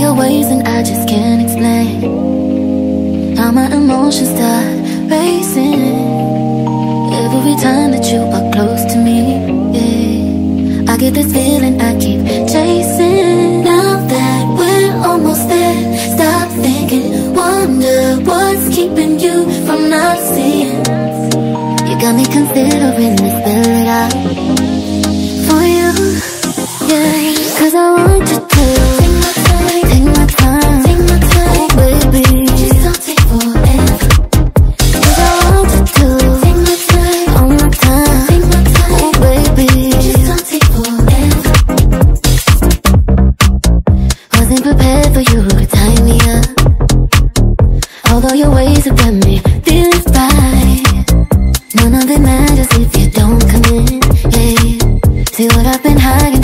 your ways and I just can't explain. How my emotions start racing. Every time that you are close to me, yeah I get this feeling I keep chasing. Now that we're almost there Stop thinking, wonder what's keeping you from not seeing. You got me considering this spell it Although your ways have got me feeling right None of it matters if you don't come in, yeah See what I've been hiding